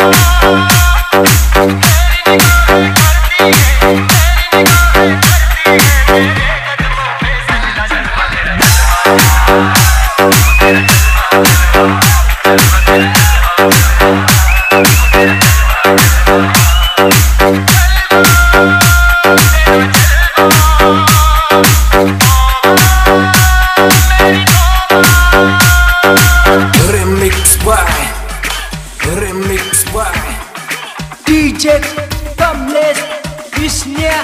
Oh, DJ Tamles Вишня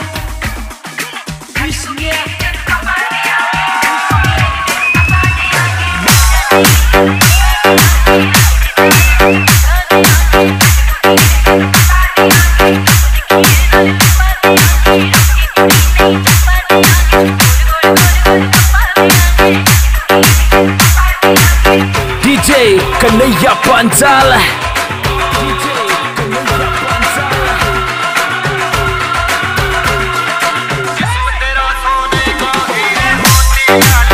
Вишня DJ Kanaya Panjal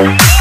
you